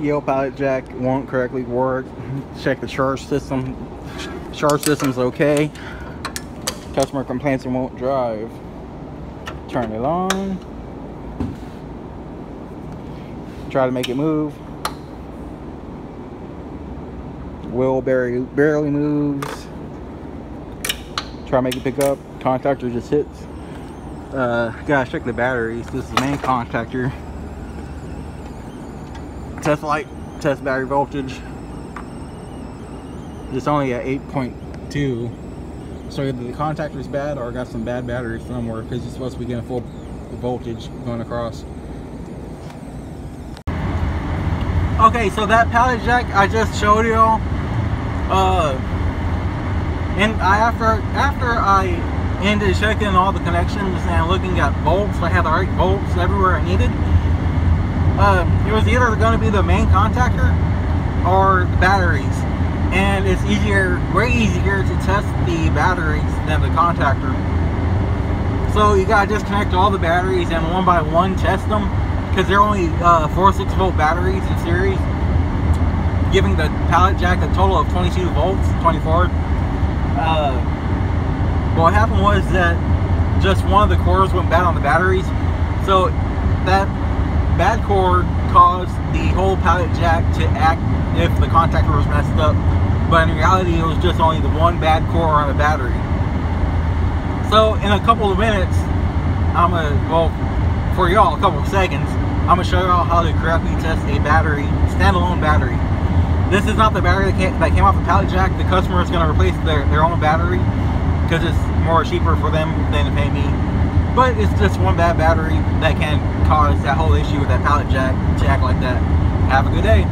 Yale pallet jack won't correctly work. Check the charge system. Charge system's okay. Customer complains it won't drive. Turn it on. Try to make it move. Wheel barely, barely moves. Try to make it pick up. Contactor just hits. Uh, gotta check the batteries. This is the main contactor. Test light, test battery voltage. It's only at 8.2. So either the contactor is bad or I got some bad batteries somewhere because it's supposed to be getting full voltage going across. Okay, so that pallet jack I just showed y'all, uh, and I after after I ended checking all the connections and looking at bolts, I had the right bolts everywhere I needed. Uh, it was either going to be the main contactor or the batteries, and it's easier, way easier to test the batteries than the contactor. So you gotta disconnect all the batteries and one by one test them because they're only uh, 4 6 volt batteries in series, giving the pallet jack a total of 22 volts, 24. Uh, what happened was that just one of the cores went bad on the batteries, so that bad core caused the whole pallet jack to act if the contactor was messed up, but in reality it was just only the one bad core on the battery. So in a couple of minutes, I'm gonna, well, for y'all, a couple of seconds, I'm gonna show y'all how to correctly test a battery, standalone battery. This is not the battery that came, that came off the pallet jack. The customer is gonna replace their, their own battery because it's more cheaper for them than to pay me. But it's just one bad battery that can cause that whole issue with that pallet jack to act like that. Have a good day.